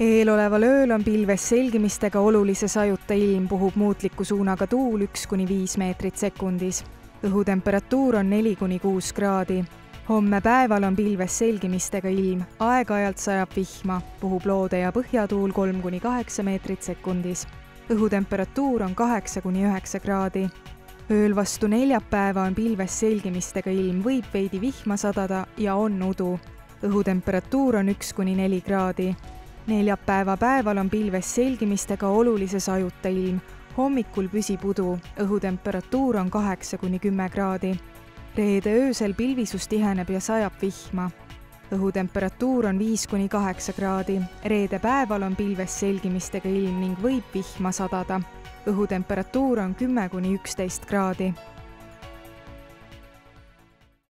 eeloleval ööl on pilves selgimistega olulise sajuta ilm, puhub muutliku suunaga tuul üks kuni viis meetrit sekundis. õhutemperatuur on neli kuni kuus kraadi. homme päeval on pilves selgimistega ilm, aeg-ajalt sajab vihma, puhub loode ja põhjatuul kolm kuni kaheksa meetrit sekundis. õhutemperatuur on kaheksa kuni üheksa kraadi ööl vastu neljapäeva on pilves selgimistega ilm, võib veidi vihma sadada ja on udu. õhutemperatuur on üks kuni neli kraadi neljapäeva päeval on pilves selgimistega olulise sajuta ilm, hommikul püsib udu, õhutemperatuur on kaheksa kuni kümme kraadi. reede öösel pilvisus tiheneb ja sajab vihma. õhutemperatuur on viis kuni kaheksa kraadi, reede päeval on pilves selgimistega ilm ning võib vihma sadada. õhutemperatuur on kümme kuni üksteist kraadi